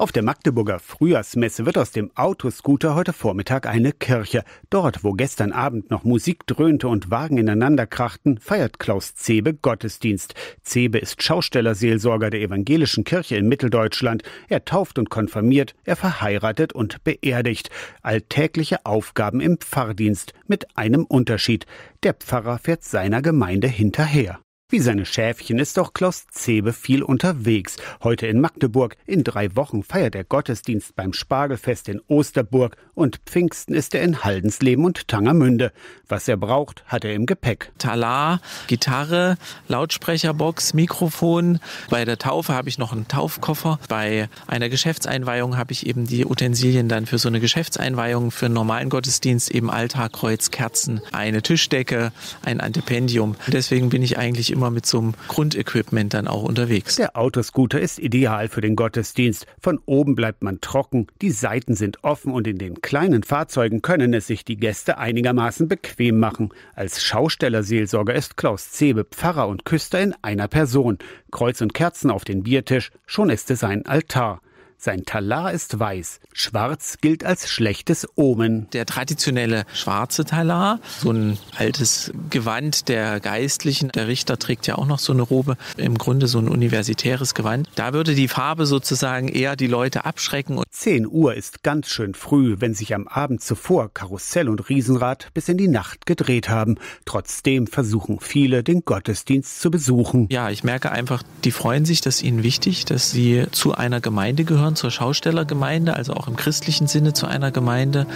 Auf der Magdeburger Frühjahrsmesse wird aus dem Autoscooter heute Vormittag eine Kirche. Dort, wo gestern Abend noch Musik dröhnte und Wagen ineinander krachten, feiert Klaus Zebe Gottesdienst. Zebe ist Schaustellerseelsorger der evangelischen Kirche in Mitteldeutschland. Er tauft und konfirmiert, er verheiratet und beerdigt. Alltägliche Aufgaben im Pfarrdienst mit einem Unterschied. Der Pfarrer fährt seiner Gemeinde hinterher. Wie seine Schäfchen ist auch Klaus Zebe viel unterwegs. Heute in Magdeburg. In drei Wochen feiert er Gottesdienst beim Spargelfest in Osterburg und Pfingsten ist er in Haldensleben und Tangermünde. Was er braucht, hat er im Gepäck. Talar, Gitarre, Lautsprecherbox, Mikrofon. Bei der Taufe habe ich noch einen Taufkoffer. Bei einer Geschäftseinweihung habe ich eben die Utensilien dann für so eine Geschäftseinweihung, für einen normalen Gottesdienst eben Altar, Kreuz, Kerzen, eine Tischdecke, ein Antipendium. Deswegen bin ich eigentlich immer mit so einem Grundequipment dann auch unterwegs. Der Autoscooter ist ideal für den Gottesdienst. Von oben bleibt man trocken, die Seiten sind offen und in den kleinen Fahrzeugen können es sich die Gäste einigermaßen bequem machen. Als Schaustellerseelsorger ist Klaus Zebe Pfarrer und Küster in einer Person. Kreuz und Kerzen auf den Biertisch, schon ist es ein Altar. Sein Talar ist weiß. Schwarz gilt als schlechtes Omen. Der traditionelle schwarze Talar, so ein altes Gewand der Geistlichen. Der Richter trägt ja auch noch so eine Robe. Im Grunde so ein universitäres Gewand. Da würde die Farbe sozusagen eher die Leute abschrecken. 10 Uhr ist ganz schön früh, wenn sich am Abend zuvor Karussell und Riesenrad bis in die Nacht gedreht haben. Trotzdem versuchen viele, den Gottesdienst zu besuchen. Ja, ich merke einfach, die freuen sich, das ist ihnen wichtig, dass sie zu einer Gemeinde gehören gehören zur Schaustellergemeinde, also auch im christlichen Sinne zu einer Gemeinde.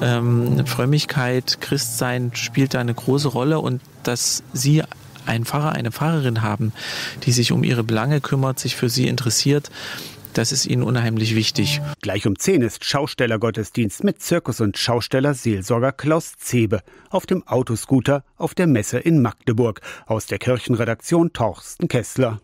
Ähm, Frömmigkeit, Christsein spielt da eine große Rolle und dass sie einen Pfarrer, eine Pfarrerin haben, die sich um ihre Belange kümmert, sich für sie interessiert, das ist ihnen unheimlich wichtig. Gleich um 10 ist Schaustellergottesdienst mit Zirkus- und Schausteller-Seelsorger Klaus Zebe auf dem Autoscooter auf der Messe in Magdeburg. Aus der Kirchenredaktion Torsten Kessler.